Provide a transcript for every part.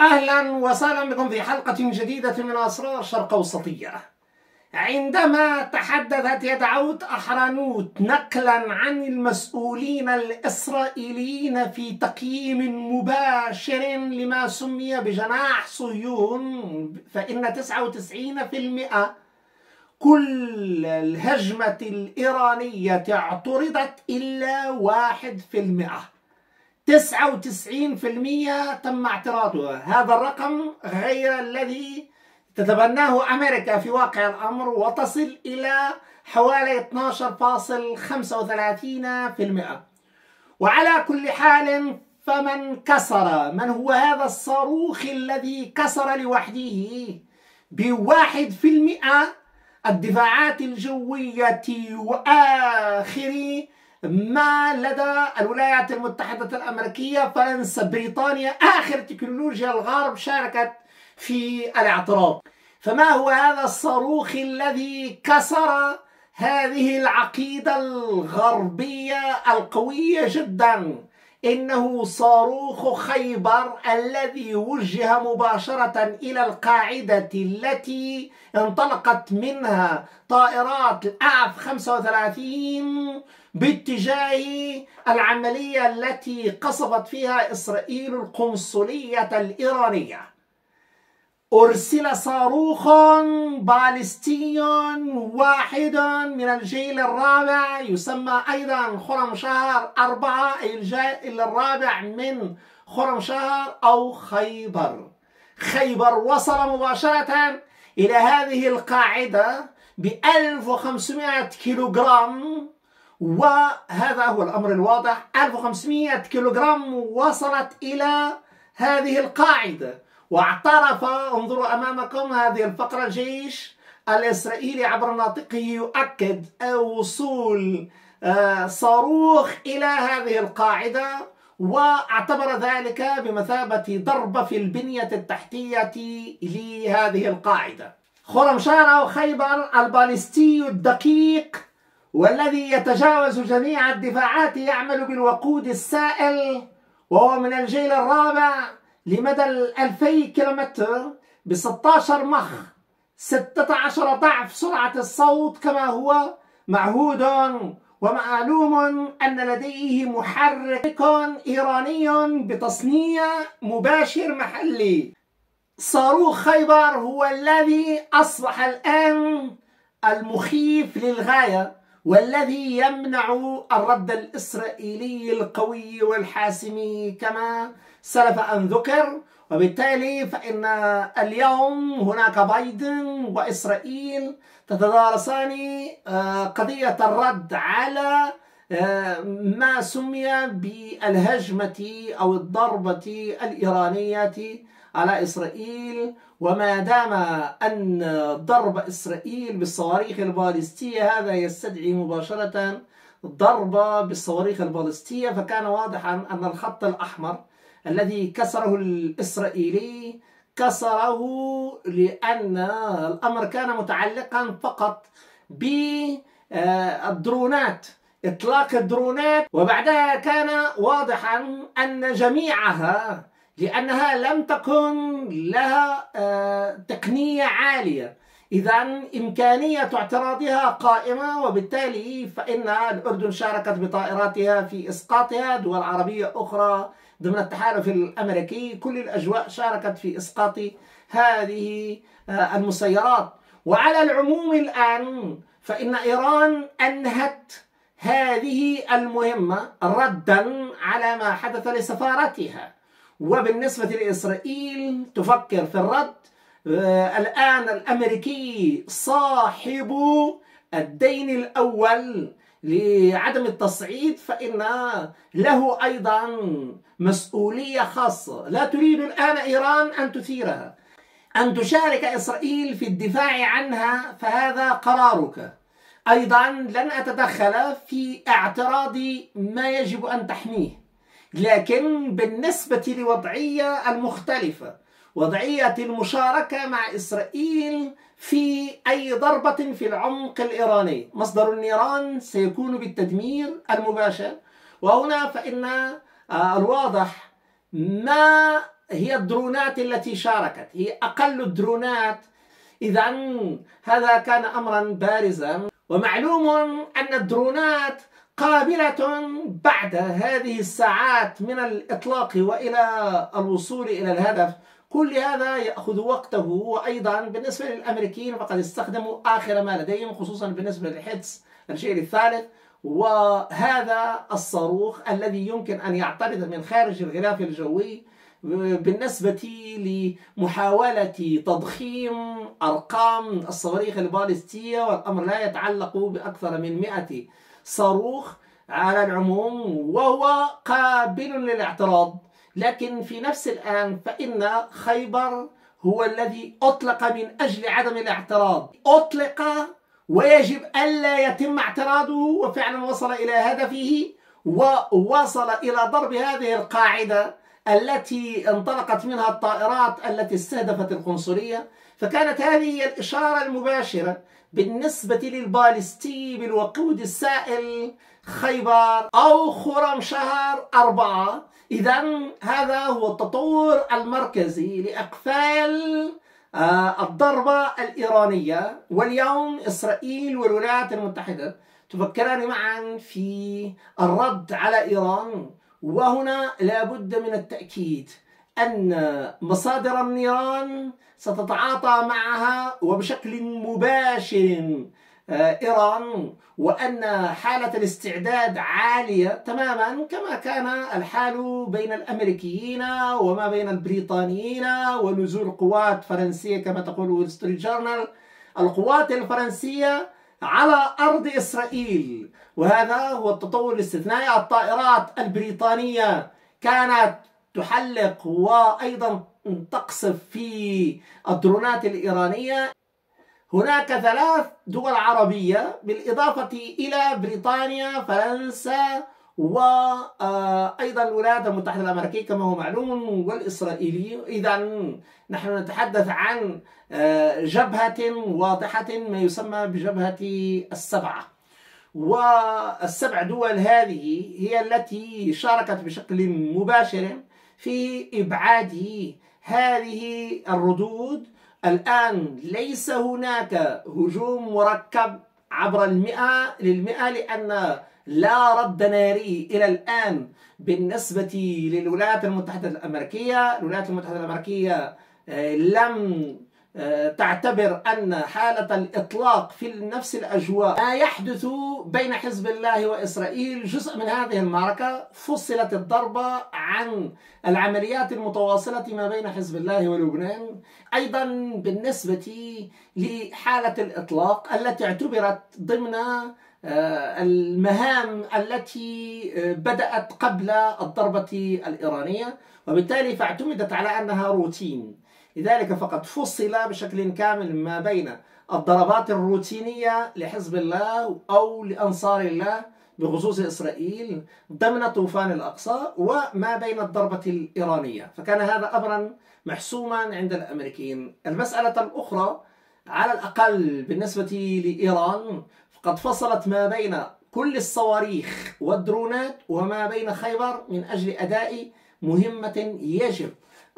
أهلا وسهلا بكم في حلقة جديدة من أسرار الشرق أوسطية. عندما تحدثت يدعوت أحرانوت نقلا عن المسؤولين الإسرائيليين في تقييم مباشر لما سمي بجناح صهيون فإن 99% كل الهجمة الإيرانية اعترضت إلا واحد في المئة. 99% تم اعتراضها هذا الرقم غير الذي تتبناه أمريكا في واقع الأمر وتصل إلى حوالي 12.35% وعلى كل حال فمن كسر من هو هذا الصاروخ الذي كسر لوحده؟ بواحد في المئة الدفاعات الجوية وآخر ما لدى الولايات المتحدة الأمريكية فرنسا بريطانيا آخر تكنولوجيا الغرب شاركت في الاعتراض. فما هو هذا الصاروخ الذي كسر هذه العقيدة الغربية القوية جدا؟ إنه صاروخ خيبر الذي وجه مباشرة إلى القاعدة التي انطلقت منها طائرات الآف 35 باتجاه العملية التي قصفت فيها إسرائيل القنصلية الإيرانية. أرسل صاروخ باليستي واحد من الجيل الرابع يسمى أيضا خرم شهر أربعة الجيل الرابع من خرم شهر أو خيبر. خيبر وصل مباشرة إلى هذه القاعدة ب 1500 كيلوغرام وهذا هو الأمر الواضح 1500 كيلوغرام وصلت إلى هذه القاعدة. واعترف. انظروا أمامكم هذه الفقرة الجيش الإسرائيلي عبر ناطقه يؤكد وصول صاروخ إلى هذه القاعدة واعتبر ذلك بمثابة ضربة في البنية التحتية لهذه القاعدة. خرمشان خيبر البالستي الدقيق والذي يتجاوز جميع الدفاعات يعمل بالوقود السائل وهو من الجيل الرابع. لمدى الألفي كيلومتر ب 16 مخ 16 ضعف سرعة الصوت كما هو معهود ومعلوم أن لديه محرك إيراني بتصنيع مباشر محلي. صاروخ خيبر هو الذي أصبح الآن المخيف للغاية والذي يمنع الرد الإسرائيلي القوي والحاسم كما سلف أن ذكر وبالتالي فإن اليوم هناك بايدن وإسرائيل تتدارسان قضية الرد على ما سمي بالهجمة أو الضربة الإيرانية على إسرائيل وما دام أن ضرب إسرائيل بالصواريخ البالستية هذا يستدعي مباشرة ضربة بالصواريخ البالستية فكان واضحا أن الخط الأحمر الذي كسره الإسرائيلي كسره لأن الأمر كان متعلقا فقط بالدرونات إطلاق الدرونات. وبعدها كان واضحا أن جميعها لأنها لم تكن لها تقنية عالية. إذا إمكانية اعتراضها قائمة وبالتالي فإن الأردن شاركت بطائراتها في إسقاطها. دول عربية أخرى ضمن التحالف الأمريكي كل الأجواء شاركت في إسقاط هذه المسيرات. وعلى العموم الآن فإن إيران أنهت هذه المهمة ردا على ما حدث لسفارتها. وبالنسبة لإسرائيل تفكر في الرد الآن الأمريكي صاحب الدين الأول لعدم التصعيد فإن له أيضا مسؤولية خاصة. لا تريد الآن إيران أن تثيرها. أن تشارك إسرائيل في الدفاع عنها فهذا قرارك. أيضا لن أتدخل في اعتراض ما يجب أن تحميه لكن بالنسبة لوضعية المختلفة وضعية المشاركة مع إسرائيل في أي ضربة في العمق الإيراني. مصدر النيران سيكون بالتدمير المباشر. وهنا فإن الواضح ما هي الدرونات التي شاركت. هي أقل الدرونات. إذا هذا كان أمرا بارزا. ومعلوم أن الدرونات قابلة بعد هذه الساعات من الإطلاق وإلى الوصول إلى الهدف. كل هذا يأخذ وقته وأيضا بالنسبة للأمريكيين فقد استخدموا آخر ما لديهم خصوصا بالنسبة للحدس الشيء الثالث وهذا الصاروخ الذي يمكن أن يعترض من خارج الغلاف الجوي بالنسبة لمحاولة تضخيم أرقام الصواريخ البالستية والأمر لا يتعلق بأكثر من 100 صاروخ على العموم وهو قابل للاعتراض. لكن في نفس الآن فإن خيبر هو الذي أطلق من أجل عدم الاعتراض. أطلق ويجب ألا يتم اعتراضه وفعلا وصل إلى هدفه ووصل إلى ضرب هذه القاعدة التي انطلقت منها الطائرات التي استهدفت القنصلية. فكانت هذه الإشارة المباشرة بالنسبة للبالستي بالوقود السائل خيبر أو خرم شهر أربعة. إذا هذا هو التطور المركزي لإقفال آه، الضربة الإيرانية. واليوم إسرائيل والولايات المتحدة تفكران معا في الرد على إيران. وهنا لابد من التأكيد أن مصادر النيران ستتعاطى معها وبشكل مباشر. إيران وأن حالة الاستعداد عالية تماما كما كان الحال بين الأمريكيين وما بين البريطانيين ونزول قوات فرنسية كما تقول وول ستريت جورنال القوات الفرنسية على أرض إسرائيل وهذا هو التطور الاستثنائي الطائرات البريطانية كانت تحلق وأيضا تقصف في الدرونات الإيرانية. هناك ثلاث دول عربية بالإضافة إلى بريطانيا فرنسا وأيضا الولايات المتحدة الأمريكية كما هو معلوم والإسرائيلي. إذا نحن نتحدث عن آه، جبهة واضحة ما يسمى بجبهة السبعة. والسبع دول هذه هي التي شاركت بشكل مباشر في إبعاد هذه الردود الآن ليس هناك هجوم مركب عبر المئة للمئة لأن لا رد ناري إلى الآن بالنسبة للولايات المتحدة الأمريكية. الولايات المتحدة الأمريكية آه، لم تعتبر أن حالة الإطلاق في نفس الأجواء ما يحدث بين حزب الله وإسرائيل جزء من هذه المعركة. فصلت الضربة عن العمليات المتواصلة ما بين حزب الله ولبنان. أيضا بالنسبة لحالة الإطلاق التي اعتبرت ضمن آه، المهام التي آه، بدأت قبل الضربة الإيرانية وبالتالي فاعتمدت على أنها روتين. لذلك فقد فصل بشكل كامل ما بين الضربات الروتينية لحزب الله أو لأنصار الله بخصوص إسرائيل ضمن طوفان الأقصى وما بين الضربة الإيرانية. فكان هذا أمرا محسوما عند الأمريكيين. المسألة الأخرى على الأقل بالنسبة لإيران فقد فصلت ما بين كل الصواريخ والدرونات وما بين خيبر من أجل أداء مهمة يجب.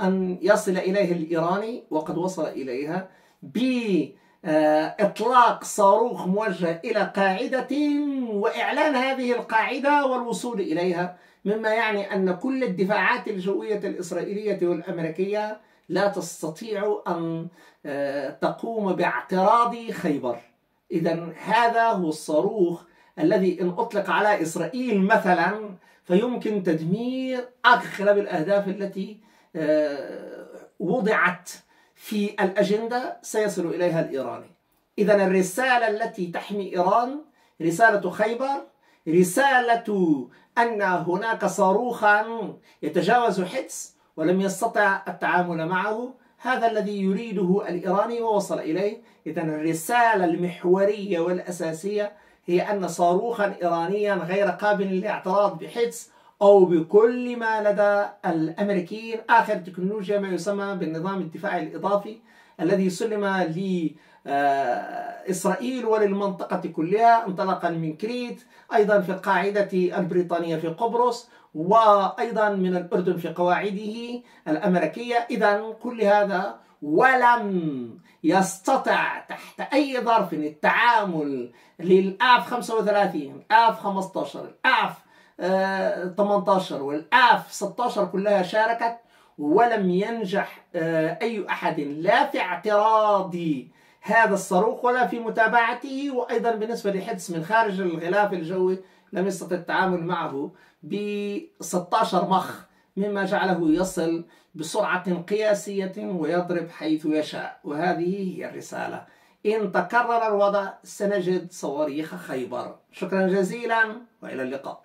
أن يصل إليه الإيراني وقد وصل إليها بإطلاق صاروخ موجه إلى قاعدة وإعلان هذه القاعدة والوصول إليها مما يعني أن كل الدفاعات الجوية الإسرائيلية والأمريكية لا تستطيع أن آه، تقوم باعتراض خيبر. إذا هذا هو الصاروخ الذي إن أطلق على إسرائيل مثلا فيمكن تدمير أغلب الأهداف التي آه، وضعت في الأجندة سيصل إليها الإيراني. إذا الرسالة التي تحمي إيران رسالة خيبر رسالة أن هناك صاروخا يتجاوز حدس ولم يستطع التعامل معه. هذا الذي يريده الإيراني ووصل إليه. إذا الرسالة المحورية والأساسية هي أن صاروخا إيرانيا غير قابل للاعتراض بحدس أو بكل ما لدى الأمريكيين. آخر تكنولوجيا ما يسمى بالنظام الدفاعي الإضافي الذي سلم لإسرائيل وللمنطقة كلها انطلاقا من كريت أيضا في القاعدة البريطانية في قبرص وأيضا من الأردن في قواعده الأمريكية. إذا كل هذا ولم يستطع تحت أي ظرف التعامل للآف 35 الآف 15 الآف 18 والآف 16 كلها شاركت ولم ينجح آه، أي أحد. لا في اعتراض هذا الصاروخ ولا في متابعته وأيضا بالنسبة لحدث من خارج الغلاف الجوي لم يستطع التعامل معه ب 16 مخ مما جعله يصل بسرعة قياسية ويضرب حيث يشاء. وهذه هي الرسالة. إن تكرر الوضع سنجد صواريخ خيبر. شكرا جزيلا وإلى اللقاء.